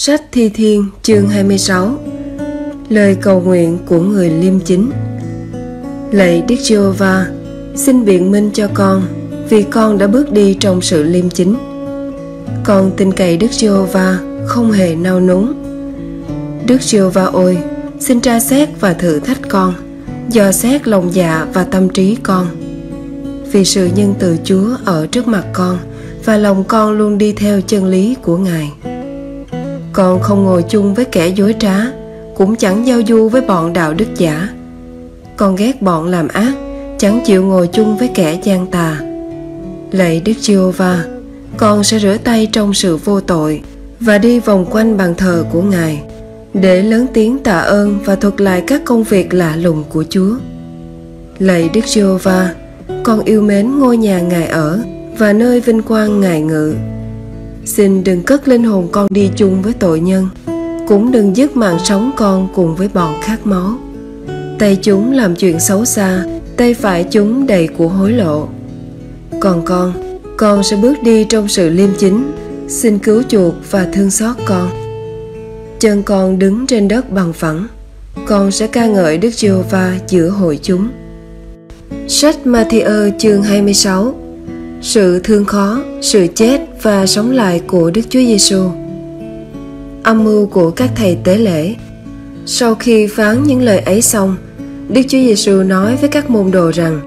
Sách Thi Thiên chương 26 Lời cầu nguyện của người liêm chính Lạy Đức giê va xin biện minh cho con vì con đã bước đi trong sự liêm chính. Con tin cậy Đức giê va không hề nao núng. Đức giê va ôi, xin tra xét và thử thách con, dò xét lòng dạ và tâm trí con. Vì sự nhân từ Chúa ở trước mặt con và lòng con luôn đi theo chân lý của Ngài con không ngồi chung với kẻ dối trá, cũng chẳng giao du với bọn đạo đức giả. Con ghét bọn làm ác, chẳng chịu ngồi chung với kẻ gian tà. Lạy đức giê-hô-va, con sẽ rửa tay trong sự vô tội và đi vòng quanh bàn thờ của ngài, để lớn tiếng tạ ơn và thuật lại các công việc lạ lùng của chúa. Lạy đức giê-hô-va, con yêu mến ngôi nhà ngài ở và nơi vinh quang ngài ngự. Xin đừng cất linh hồn con đi chung với tội nhân, Cũng đừng dứt mạng sống con cùng với bọn khát máu. Tay chúng làm chuyện xấu xa, Tay phải chúng đầy của hối lộ. Còn con Con sẽ bước đi trong sự liêm chính, Xin cứu chuộc và thương xót con. Chân con đứng trên đất bằng phẳng, Con sẽ ca ngợi Đức Giê-hô-va giữa hội chúng. Sách Matthew chương 26 sự thương khó, sự chết và sống lại của Đức Chúa Giêsu. Âm mưu của các thầy tế lễ. Sau khi phán những lời ấy xong, Đức Chúa Giêsu nói với các môn đồ rằng: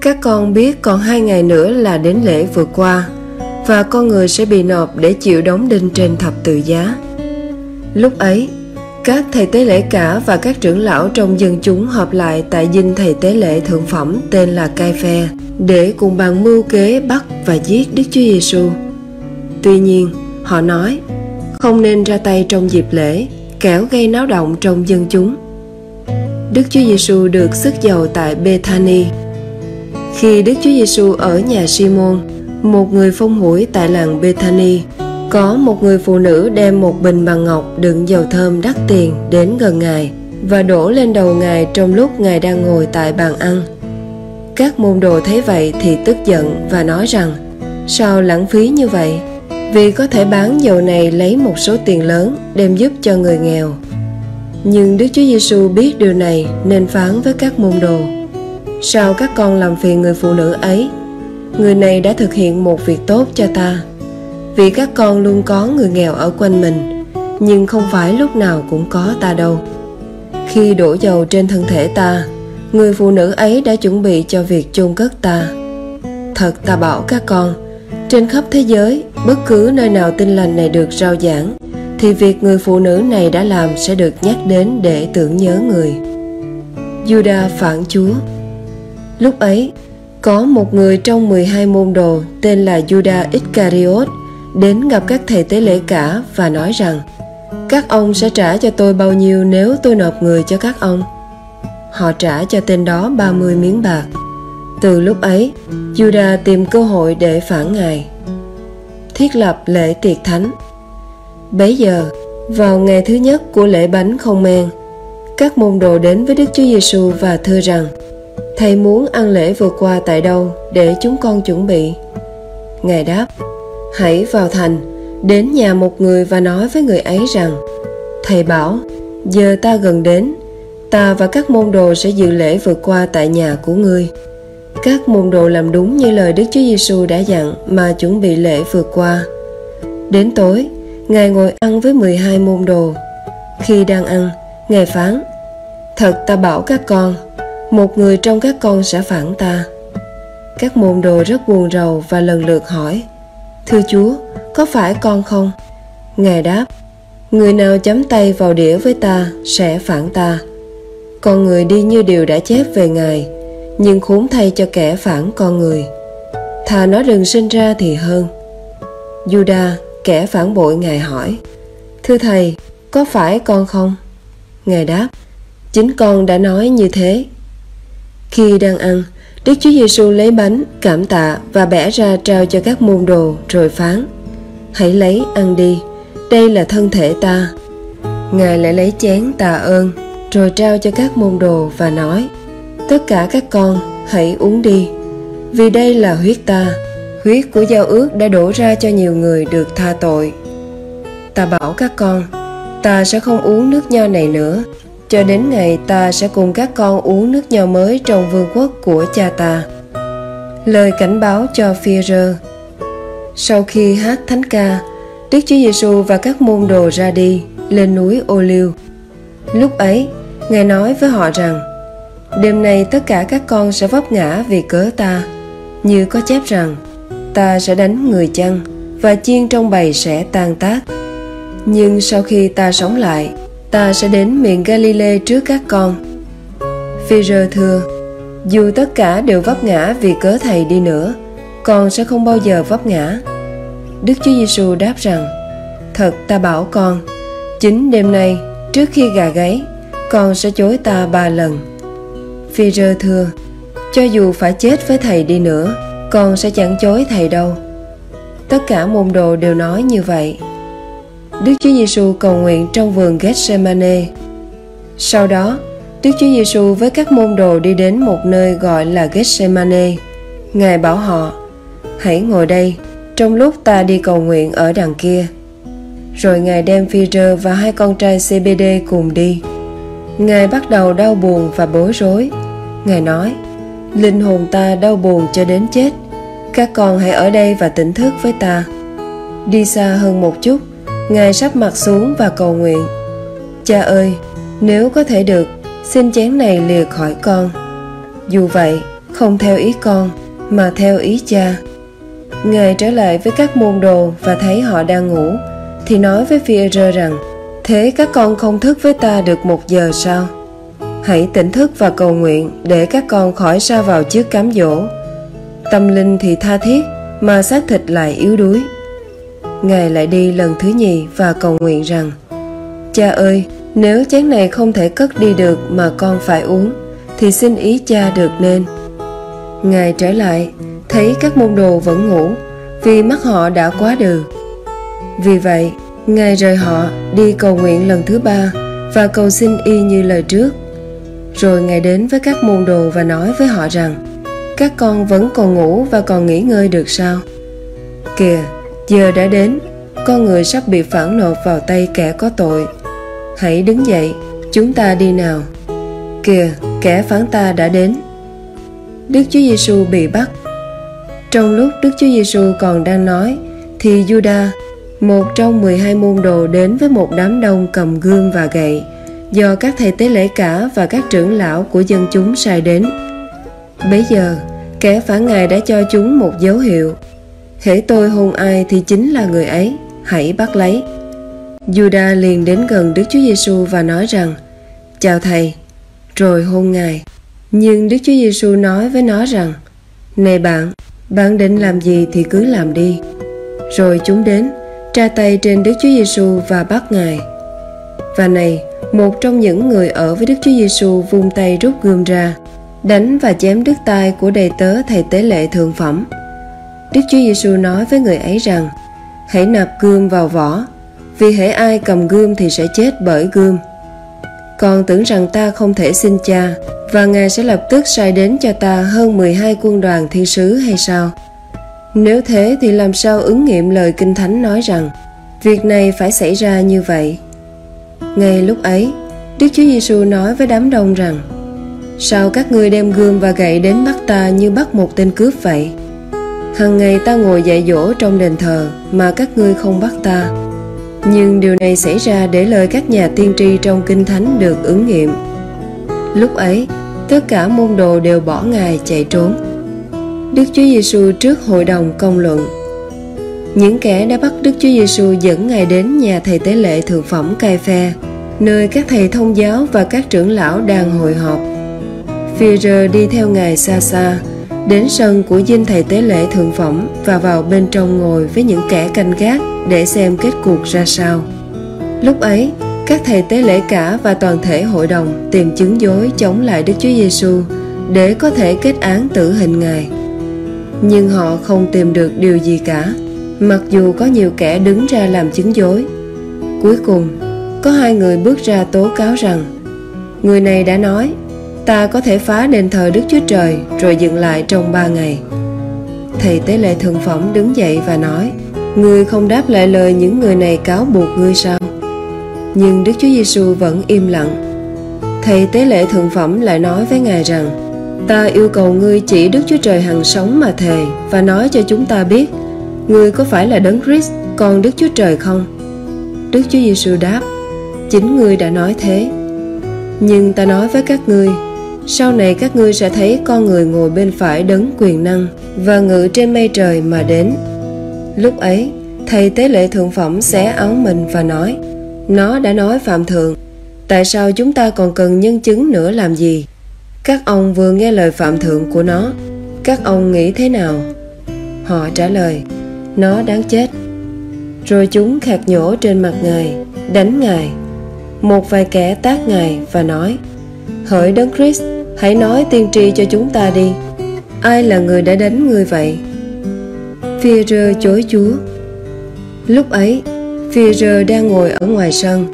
Các con biết còn hai ngày nữa là đến lễ vừa qua và con người sẽ bị nộp để chịu đóng đinh trên thập tự giá. Lúc ấy, các thầy tế lễ cả và các trưởng lão trong dân chúng họp lại tại dinh thầy tế lễ thượng phẩm tên là Cai Phe để cùng bàn mưu kế bắt và giết Đức Chúa Giêsu. Tuy nhiên, họ nói không nên ra tay trong dịp lễ, kẻo gây náo động trong dân chúng. Đức Chúa Giêsu được sức dầu tại Bethany. Khi Đức Chúa Giêsu ở nhà Simon, một người phong hủi tại làng Bethany, có một người phụ nữ đem một bình bằng ngọc đựng dầu thơm đắt tiền đến gần Ngài và đổ lên đầu Ngài trong lúc Ngài đang ngồi tại bàn ăn. Các môn đồ thấy vậy thì tức giận và nói rằng, Sao lãng phí như vậy? Vì có thể bán dầu này lấy một số tiền lớn đem giúp cho người nghèo. Nhưng Đức Chúa Giêsu biết điều này nên phán với các môn đồ, Sao các con làm phiền người phụ nữ ấy? Người này đã thực hiện một việc tốt cho ta vì các con luôn có người nghèo ở quanh mình Nhưng không phải lúc nào cũng có ta đâu. Khi đổ dầu trên thân thể ta người phụ nữ ấy đã chuẩn bị cho việc chôn cất ta. Thật ta bảo các con trên khắp thế giới bất cứ nơi nào tin lành này được rao giảng thì việc người phụ nữ này đã làm sẽ được nhắc đến để tưởng nhớ người. Juda phản Chúa. Lúc ấy, có một người trong 12 môn đồ tên là Judah Iscariot đến gặp các thầy tế lễ cả và nói rằng các ông sẽ trả cho tôi bao nhiêu nếu tôi nộp người cho các ông họ trả cho tên đó 30 miếng bạc. Từ lúc ấy, Judah tìm cơ hội để phản ngài. Thiết lập lễ tiệc thánh. Bấy giờ, vào ngày thứ nhất của lễ bánh không men, các môn đồ đến với Đức Chúa Giêsu và thưa rằng: Thầy muốn ăn lễ vừa qua tại đâu để chúng con chuẩn bị? Ngài đáp: Hãy vào thành, đến nhà một người và nói với người ấy rằng: Thầy bảo, giờ ta gần đến, ta và các môn đồ sẽ dự lễ vượt qua tại nhà của ngươi các môn đồ làm đúng như lời Đức Chúa Giêsu đã dặn mà chuẩn bị lễ vượt qua. Đến tối, Ngài ngồi ăn với 12 môn đồ. Khi đang ăn, Ngài phán, Thật ta bảo các con, một người trong các con sẽ phản ta. Các môn đồ rất buồn rầu và lần lượt hỏi, Thưa Chúa, có phải con không? Ngài đáp, Người nào chấm tay vào đĩa với ta sẽ phản ta. Con người đi như điều đã chép về ngài nhưng khốn thay cho kẻ phản con người. Thà nó đừng sinh ra thì hơn. Juda kẻ phản bội ngài hỏi thưa thầy có phải con không? Ngài đáp chính con đã nói như thế. Khi đang ăn Đức Chúa Giêsu lấy bánh, cảm tạ và bẻ ra trao cho các môn đồ rồi phán Hãy lấy ăn đi, đây là thân thể ta. Ngài lại lấy chén tạ ơn rồi trao cho các môn đồ và nói tất cả các con hãy uống đi vì đây là huyết ta. Huyết của giao ước đã đổ ra cho nhiều người được tha tội. Ta bảo các con ta sẽ không uống nước nho này nữa cho đến ngày ta sẽ cùng các con uống nước nho mới trong vương quốc của cha ta. Lời cảnh báo cho Führer sau khi hát thánh ca, Đức Chúa Giêsu và các môn đồ ra đi, lên núi Ô Liêu lúc ấy, ngài nói với họ rằng, đêm nay tất cả các con sẽ vấp ngã vì cớ ta. Như có chép rằng, ta sẽ đánh người chăn và chiên trong bầy sẽ tan tác. Nhưng sau khi ta sống lại ta sẽ đến miền Galilee trước các con. Phi-rơ thưa, dù tất cả đều vấp ngã vì cớ thầy đi nữa, con sẽ không bao giờ vấp ngã. Đức Chúa Giêsu đáp rằng, Thật ta bảo con, Chính đêm nay, trước khi gà gáy, Con sẽ chối ta ba lần. Phi-rơ thưa, Cho dù phải chết với thầy đi nữa, Con sẽ chẳng chối thầy đâu. Tất cả môn đồ đều nói như vậy. Đức Chúa Giêsu cầu nguyện trong vườn Gethsemane. Sau đó, Đức Chúa Giêsu với các môn đồ đi đến một nơi gọi là Gethsemane. Ngài bảo họ: "Hãy ngồi đây, trong lúc ta đi cầu nguyện ở đằng kia." Rồi Ngài đem phi và hai con trai CBD cùng đi. Ngài bắt đầu đau buồn và bối rối. Ngài nói: "Linh hồn ta đau buồn cho đến chết. Các con hãy ở đây và tỉnh thức với ta." Đi xa hơn một chút, Ngài sắp mặt xuống và cầu nguyện Cha ơi, nếu có thể được, xin chén này lìa khỏi con. Dù vậy, không theo ý con, mà theo ý cha. Ngài trở lại với các môn đồ và thấy họ đang ngủ, thì nói với phi rằng, Thế các con không thức với ta được một giờ sao? Hãy tỉnh thức và cầu nguyện để các con khỏi sa vào trước cám dỗ. Tâm linh thì tha thiết, mà xác thịt lại yếu đuối. Ngài lại đi lần thứ nhì và cầu nguyện rằng Cha ơi, nếu chén này không thể cất đi được mà con phải uống Thì xin ý cha được nên. Ngài trở lại, thấy các môn đồ vẫn ngủ Vì mắt họ đã quá đừ. Vì vậy, Ngài rời họ đi cầu nguyện lần thứ ba Và cầu xin y như lời trước. Rồi Ngài đến với các môn đồ và nói với họ rằng Các con vẫn còn ngủ và còn nghỉ ngơi được sao? Kìa, Giờ đã đến, con người sắp bị phản nộp vào tay kẻ có tội. Hãy đứng dậy, chúng ta đi nào. Kìa, kẻ phản ta đã đến. Đức Chúa Giêsu bị bắt. Trong lúc Đức Chúa Giêsu còn đang nói, thì Juda, một trong 12 môn đồ đến với một đám đông cầm gươm và gậy, do các thầy tế lễ cả và các trưởng lão của dân chúng sai đến. Bấy giờ, kẻ phản ngài đã cho chúng một dấu hiệu hễ tôi hôn ai thì chính là người ấy, hãy bắt lấy. Juda liền đến gần Đức Chúa Giêsu và nói rằng, chào thầy, rồi hôn ngài. Nhưng Đức Chúa Giêsu nói với nó rằng này bạn bạn định làm gì thì cứ làm đi. Rồi chúng đến, tra tay trên Đức Chúa Giêsu và bắt ngài. Và này, một trong những người ở với Đức Chúa Giêsu vung tay rút gươm ra, đánh và chém đứt tay của đầy tớ thầy tế lệ thượng phẩm. Đức Chúa Giêsu nói với người ấy rằng, Hãy nạp gươm vào vỏ, Vì hễ ai cầm gươm thì sẽ chết bởi gươm Còn tưởng rằng ta không thể xin cha, Và Ngài sẽ lập tức sai đến cho ta hơn 12 quân đoàn thiên sứ hay sao? Nếu thế thì làm sao ứng nghiệm lời Kinh Thánh nói rằng, Việc này phải xảy ra như vậy Ngay lúc ấy, Đức Chúa Giêsu nói với đám đông rằng, Sao các ngươi đem gươm và gậy đến bắt ta như bắt một tên cướp vậy? Hằng ngày ta ngồi dạy dỗ trong đền thờ mà các ngươi không bắt ta. Nhưng điều này xảy ra để lời các nhà tiên tri trong Kinh Thánh được ứng nghiệm. Lúc ấy, tất cả môn đồ đều bỏ Ngài chạy trốn. Đức Chúa Giêsu trước hội đồng công luận. Những kẻ đã bắt Đức Chúa Giêsu dẫn Ngài đến nhà thầy tế lễ thượng phẩm Cai Phe, nơi các thầy thông giáo và các trưởng lão đang hội họp. phi đi theo Ngài xa xa, đến sân của dinh thầy tế lễ thượng phẩm và vào bên trong ngồi với những kẻ canh gác để xem kết cuộc ra sao. Lúc ấy, các thầy tế lễ cả và toàn thể hội đồng tìm chứng dối chống lại Đức Chúa Giêsu để có thể kết án tử hình Ngài. Nhưng họ không tìm được điều gì cả, mặc dù có nhiều kẻ đứng ra làm chứng dối. Cuối cùng, có hai người bước ra tố cáo rằng người này đã nói ta có thể phá đền thờ Đức Chúa Trời rồi dừng lại trong ba ngày. Thầy tế lệ thượng phẩm đứng dậy và nói, Ngươi không đáp lại lời những người này cáo buộc ngươi sao? Nhưng Đức Chúa Giêsu vẫn im lặng. Thầy tế lễ thượng phẩm lại nói với Ngài rằng Ta yêu cầu ngươi chỉ Đức Chúa Trời hằng sống mà thề và nói cho chúng ta biết Ngươi có phải là Đấng Christ con Đức Chúa Trời không? Đức Chúa Giêsu đáp Chính ngươi đã nói thế Nhưng ta nói với các ngươi sau này các ngươi sẽ thấy con người ngồi bên phải đấng quyền năng Và ngự trên mây trời mà đến. Lúc ấy, Thầy tế lễ thượng phẩm xé áo mình và nói, Nó đã nói phạm thượng, Tại sao chúng ta còn cần nhân chứng nữa làm gì? Các ông vừa nghe lời phạm thượng của nó, Các ông nghĩ thế nào? Họ trả lời, Nó đáng chết. Rồi chúng khạc nhổ trên mặt Ngài, Đánh Ngài. Một vài kẻ tác Ngài và nói, Hỡi Đấng Christ Hãy nói tiên tri cho chúng ta đi Ai là người đã đánh người vậy Phi rơ chối Chúa Lúc ấy Phi rơ đang ngồi ở ngoài sân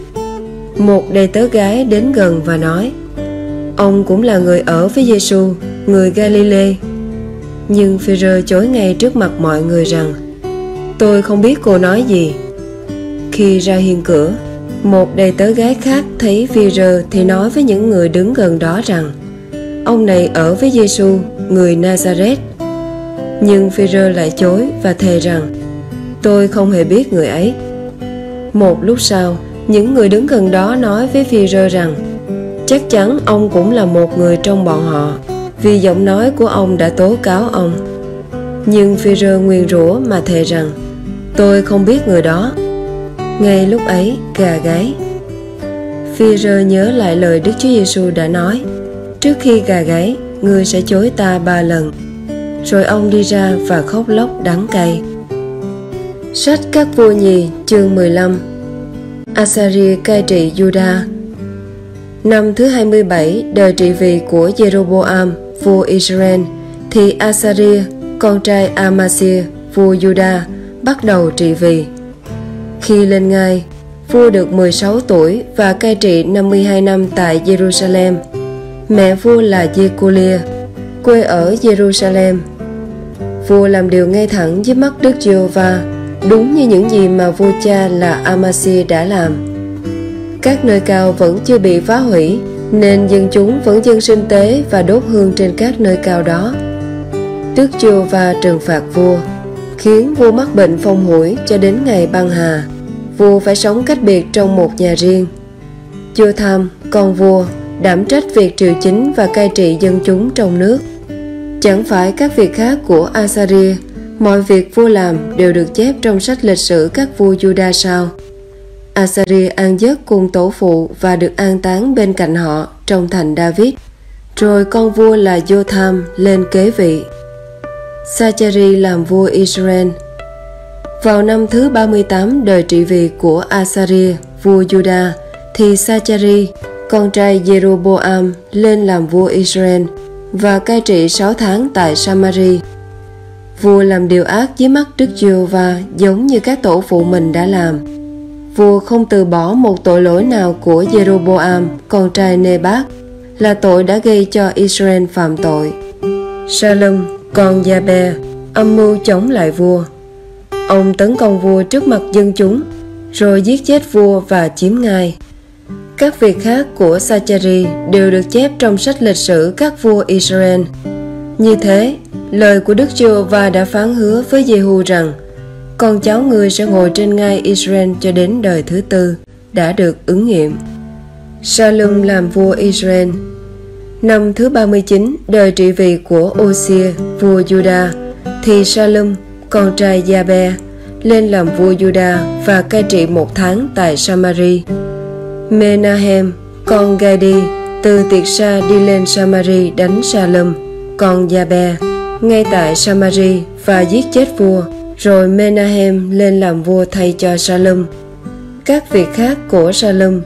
Một đầy tớ gái đến gần và nói Ông cũng là người ở với Giêsu, người Galilee. Nhưng phi rơ chối ngay trước mặt mọi người rằng Tôi không biết cô nói gì. Khi ra hiên cửa, một đầy tớ gái khác thấy phi rơ thì nói với những người đứng gần đó rằng Ông này ở với Giêsu, người Nazareth. Nhưng phi rơ lại chối và thề rằng Tôi không hề biết người ấy. Một lúc sau, những người đứng gần đó nói với phi rơ rằng chắc chắn ông cũng là một người trong bọn họ vì giọng nói của ông đã tố cáo ông. Nhưng phi rơ nguyên rủa mà thề rằng tôi không biết người đó. Ngay lúc ấy, gà gáy. Phi rơ nhớ lại lời Đức Chúa Giêsu đã nói trước khi gà gáy, ngươi sẽ chối ta ba lần. Rồi ông đi ra và khóc lóc đắng cay. Sách các vua nhì chương 15 Asari cai trị Juda Năm thứ 27 đời trị vì của Jeroboam, vua Israel, thì Asari, con trai Amasir, vua Juda, bắt đầu trị vì. Khi lên ngai, vua được 16 tuổi và cai trị 52 năm tại Jerusalem. Mẹ vua là Jeculia, quê ở Jerusalem. Vua làm điều ngay thẳng dưới mắt Đức Giê-hô-va, đúng như những gì mà vua cha là Amasi đã làm. Các nơi cao vẫn chưa bị phá hủy, nên dân chúng vẫn dân sinh tế và đốt hương trên các nơi cao đó. Đức Giê-hô-va trừng phạt vua, khiến vua mắc bệnh phong hủi cho đến ngày băng hà. Vua phải sống cách biệt trong một nhà riêng. Chưa Tham, con vua, đảm trách việc triều chính và cai trị dân chúng trong nước. Chẳng phải các việc khác của Asaria Mọi việc vua làm đều được chép trong sách lịch sử các vua Juda sao. Asaria an giấc cùng tổ phụ và được an táng bên cạnh họ trong thành David. Rồi con vua là Jotham lên kế vị. Sachari làm vua Israel. Vào năm thứ 38 đời trị vì của Asaria, vua Juda, thì Sachari, con trai Jeroboam, lên làm vua Israel và cai trị 6 tháng tại Samari. Vua làm điều ác dưới mắt Đức Giê-hô-va giống như các tổ phụ mình đã làm. Vua không từ bỏ một tội lỗi nào của Jeroboam, con trai Nebat, là tội đã gây cho Israel phạm tội. Salom, con Gia-be, âm mưu chống lại vua. Ông tấn công vua trước mặt dân chúng, rồi giết chết vua và chiếm ngai. Các việc khác của Sachari đều được chép trong sách lịch sử các vua Israel. Như thế, lời của Đức Chúa và đã phán hứa với Jehu rằng con cháu người sẽ ngồi trên ngai Israel cho đến đời thứ tư đã được ứng nghiệm. Salom làm vua Israel Năm thứ 39 đời trị vì của Osia, vua Juda, thì Salom, con trai Jabe, lên làm vua Juda và cai trị một tháng tại Samari. Menahem, con Gadi, từ Tiệt Sa đi lên Samari đánh Salom, con Jabe, ngay tại Samari và giết chết vua, rồi Menahem lên làm vua thay cho Salom. Các việc khác của Salom,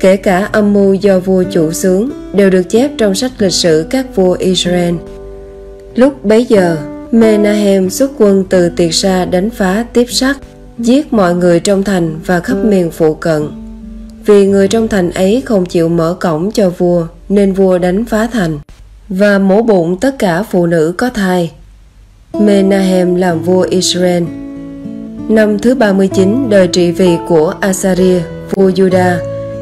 kể cả âm mưu do vua chủ xướng, đều được chép trong sách lịch sử các vua Israel. Lúc bấy giờ, Menahem xuất quân từ Tiệt Sa đánh phá tiếp sắc, giết mọi người trong thành và khắp miền phụ cận. Vì người trong thành ấy không chịu mở cổng cho vua, nên vua đánh phá thành và mổ bụng tất cả phụ nữ có thai. Menahem làm vua Israel. Năm thứ 39 đời trị vì của Asaria, vua Juda,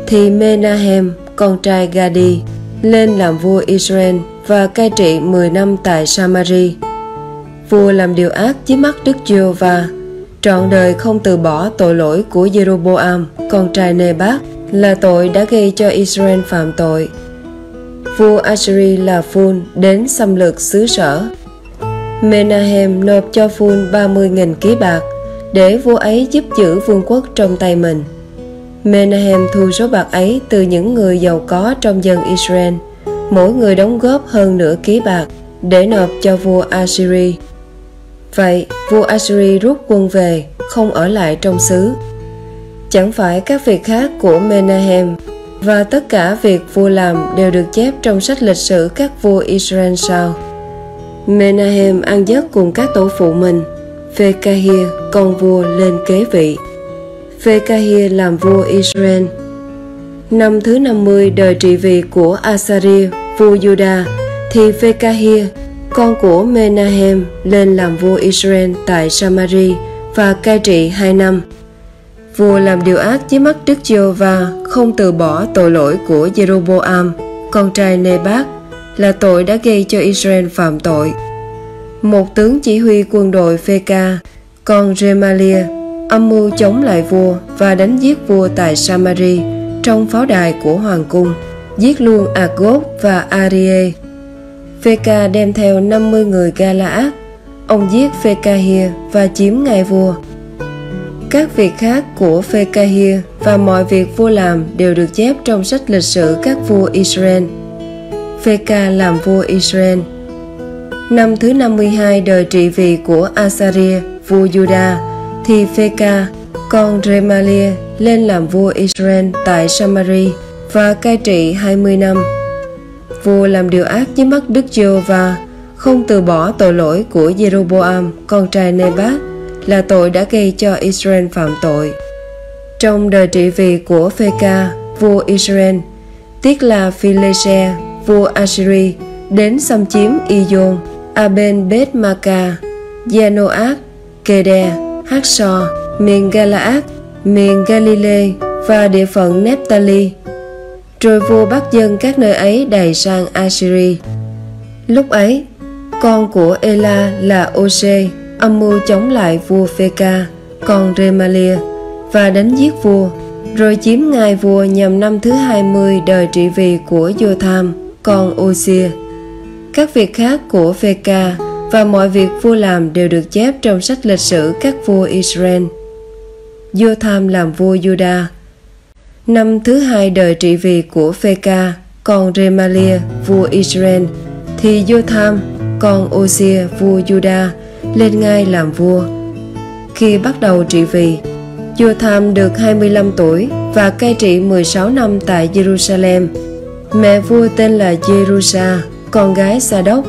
thì Menahem, con trai Gadi, lên làm vua Israel và cai trị 10 năm tại Samari. Vua làm điều ác dưới mắt Đức Giê-hô-va, trọn đời không từ bỏ tội lỗi của Jeroboam, con trai Nebat, là tội đã gây cho Israel phạm tội. Vua Asheri là Phun đến xâm lược xứ sở. Menahem nộp cho Phun 30.000 ký bạc để vua ấy giúp giữ vương quốc trong tay mình. Menahem thu số bạc ấy từ những người giàu có trong dân Israel, mỗi người đóng góp hơn nửa ký bạc để nộp cho vua Assyri. Vậy, vua Assyri rút quân về, không ở lại trong xứ. Chẳng phải các việc khác của Menahem và tất cả việc vua làm đều được chép trong sách lịch sử các vua Israel sao? Menahem ăn giấc cùng các tổ phụ mình. Phekahia, con vua lên kế vị. Phekahia làm vua Israel. Năm thứ 50 đời trị vì của Asaria, vua Judah, thì Phekahia, con của Menahem, lên làm vua Israel tại Samari và cai trị hai năm. Vua làm điều ác dưới mắt Đức Giê-hô-va, không từ bỏ tội lỗi của Jeroboam, con trai Nebat, là tội đã gây cho Israel phạm tội. Một tướng chỉ huy quân đội Phê-ca, con Remalia, âm mưu chống lại vua và đánh giết vua tại Samari trong pháo đài của hoàng cung, giết luôn Agob và Arie. Phê-ca đem theo 50 người Galaad, ông giết phekahia và chiếm ngai vua. Các việc khác của phekahia và mọi việc vua làm đều được chép trong sách lịch sử các vua Israel. Phê-ca làm vua Israel. Năm thứ 52 đời trị vì của Asaria, vua Juda, thì Phê-ca, con Remalia, lên làm vua Israel tại Samari và cai trị 20 năm. Vua làm điều ác dưới mắt Đức Giê-hô-va, không từ bỏ tội lỗi của Jeroboam, con trai Nebat, là tội đã gây cho Israel phạm tội. Trong đời trị vì của Phê-ca, vua Israel, tiếc là Philese, vua Assyri, đến xâm chiếm Ijon, Aben Bet Maka, Gianoak, Kede, Haksor, miền Galaad, miền Galilee và địa phận Nephtali. Rồi vua bắt dân các nơi ấy đầy sang Assyri. Lúc ấy, con của Ela là Ose âm mưu chống lại vua Pheka, con Remalia, và đánh giết vua, rồi chiếm ngai vua nhằm năm thứ 20 đời trị vì của Jotham, con Osia. Các việc khác của Pheka và mọi việc vua làm đều được chép trong sách lịch sử các vua Israel. Jotham làm vua Judah. Năm thứ hai đời trị vì của Pheka, con Remalia, vua Israel, thì Jotham, con Osia, vua Juda, lên ngai làm vua. Khi bắt đầu trị vì, Jotham được 25 tuổi và cai trị 16 năm tại Jerusalem. Mẹ vua tên là Jerusa, con gái Sa đốc.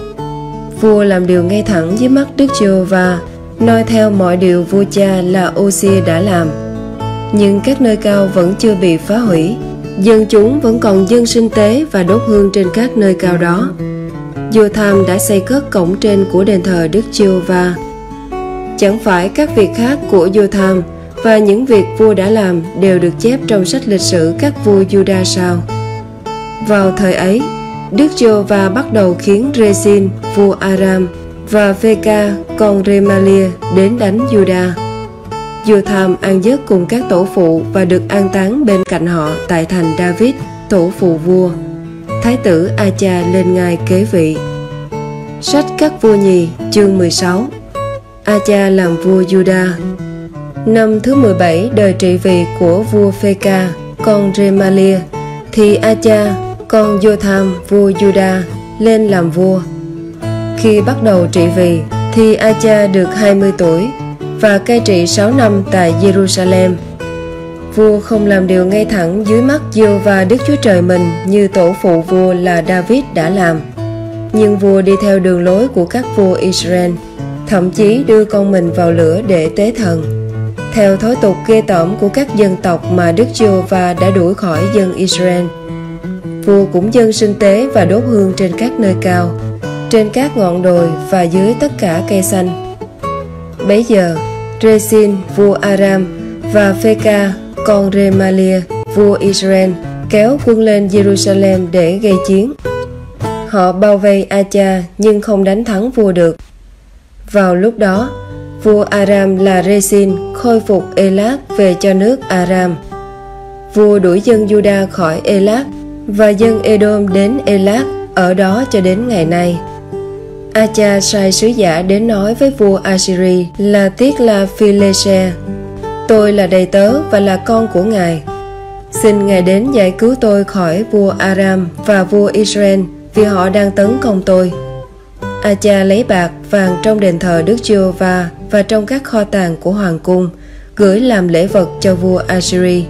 Vua làm điều ngay thẳng dưới mắt Đức Giê-hô-va, noi theo mọi điều vua cha là Osia đã làm. Nhưng các nơi cao vẫn chưa bị phá hủy, dân chúng vẫn còn dân sinh tế và đốt hương trên các nơi cao đó. Jotham đã xây cất cổng trên của đền thờ Đức Chiêu Va. Chẳng phải các việc khác của Jotham và những việc vua đã làm đều được chép trong sách lịch sử các vua Juda sao? Vào thời ấy, Đức Giê-hô-va bắt đầu khiến Rezin, vua Aram và Phê-ca, con Remalia đến đánh Juda. Jotham ăn giấc cùng các tổ phụ và được an táng bên cạnh họ tại thành David, tổ phụ vua. Thái tử Acha lên ngai kế vị. Sách các vua nhì, chương 16 Acha làm vua Juda Năm thứ 17 đời trị vì của vua Pheka, con Remalia, thì Acha, con Jotham, vua Juda, lên làm vua. Khi bắt đầu trị vì, thì Acha được 20 tuổi và cai trị 6 năm tại Jerusalem. Vua không làm điều ngay thẳng dưới mắt Diêu và Đức Chúa Trời mình như tổ phụ vua là David đã làm. Nhưng vua đi theo đường lối của các vua Israel, thậm chí đưa con mình vào lửa để tế thần theo thói tục ghê tởm của các dân tộc mà Đức giê va đã đuổi khỏi dân Israel. Vua cũng dân sinh tế và đốt hương trên các nơi cao, trên các ngọn đồi và dưới tất cả cây xanh. Bấy giờ, Rezin, vua Aram và Pheka con Remalia vua Israel, kéo quân lên Jerusalem để gây chiến. Họ bao vây Acha nhưng không đánh thắng vua được. Vào lúc đó, vua Aram là Rezin khôi phục Elat về cho nước Aram. Vua đuổi dân Juda khỏi Elat và dân Edom đến Elat ở đó cho đến ngày nay. Acha sai sứ giả đến nói với vua Assyri là Tiết La Phileshe, Tôi là đầy tớ và là con của ngài. Xin ngài đến giải cứu tôi khỏi vua Aram và vua Israel vì họ đang tấn công tôi. Acha lấy bạc vàng trong đền thờ Đức giê va và trong các kho tàng của hoàng cung gửi làm lễ vật cho vua Assyri.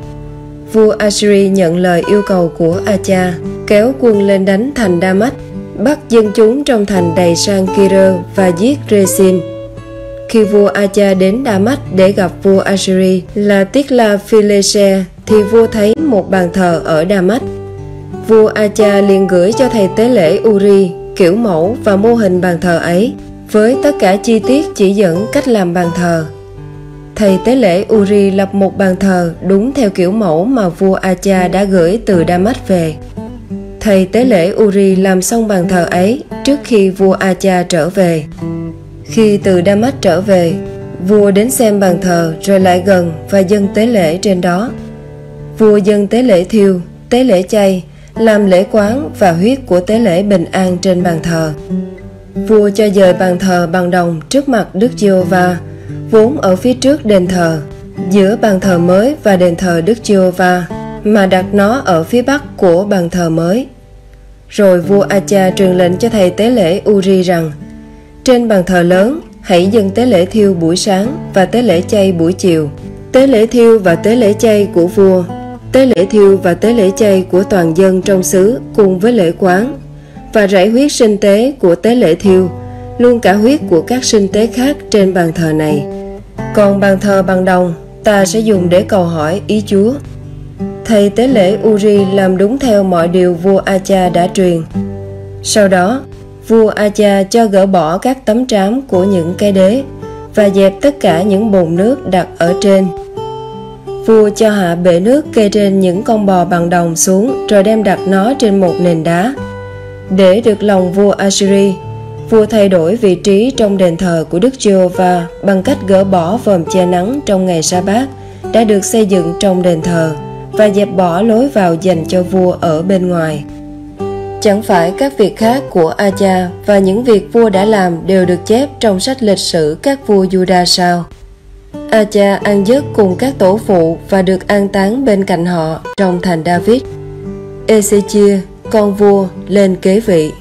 Vua Assyri nhận lời yêu cầu của Acha, kéo quân lên đánh thành Damas, bắt dân chúng trong thành đầy sang Kira và giết Rezin. Khi vua Acha đến Damas để gặp vua Assyri là Tikla Philese thì vua thấy một bàn thờ ở Damas. Vua Acha liền gửi cho thầy tế lễ Uri kiểu mẫu và mô hình bàn thờ ấy với tất cả chi tiết chỉ dẫn cách làm bàn thờ thầy tế lễ Uri lập một bàn thờ đúng theo kiểu mẫu mà vua Acha đã gửi từ Damas về. Thầy tế lễ Uri làm xong bàn thờ ấy trước khi vua Acha trở về. Khi từ Damas trở về, vua đến xem bàn thờ rồi lại gần và dân tế lễ trên đó. Vua dân tế lễ thiêu, tế lễ chay, làm lễ quán và huyết của tế lễ bình an trên bàn thờ. Vua cho dời bàn thờ bằng đồng trước mặt Đức Giê-hô-va vốn ở phía trước đền thờ, giữa bàn thờ mới và đền thờ Đức Giê-hô-va, mà đặt nó ở phía bắc của bàn thờ mới. Rồi vua Acha truyền lệnh cho thầy tế lễ Uri rằng, trên bàn thờ lớn, hãy dâng tế lễ thiêu buổi sáng và tế lễ chay buổi chiều. Tế lễ thiêu và tế lễ chay của vua, tế lễ thiêu và tế lễ chay của toàn dân trong xứ cùng với lễ quán, và rải huyết sinh tế của tế lễ thiêu, luôn cả huyết của các sinh tế khác trên bàn thờ này. Còn bàn thờ bằng đồng, ta sẽ dùng để cầu hỏi ý Chúa. Thầy tế lễ Uri làm đúng theo mọi điều vua Acha đã truyền. Sau đó, vua Acha cho gỡ bỏ các tấm trám của những cái đế và dẹp tất cả những bồn nước đặt ở trên. Vua cho hạ bể nước kê trên những con bò bằng đồng xuống rồi đem đặt nó trên một nền đá. Để được lòng vua Assyri, vua thay đổi vị trí trong đền thờ của Đức giê va bằng cách gỡ bỏ vòm che nắng trong ngày sa bát đã được xây dựng trong đền thờ và dẹp bỏ lối vào dành cho vua ở bên ngoài. Chẳng phải các việc khác của Acha và những việc vua đã làm đều được chép trong sách lịch sử các vua Juda sao? Acha ăn giấc cùng các tổ phụ và được an táng bên cạnh họ trong thành David. Ezechia, con vua, lên kế vị.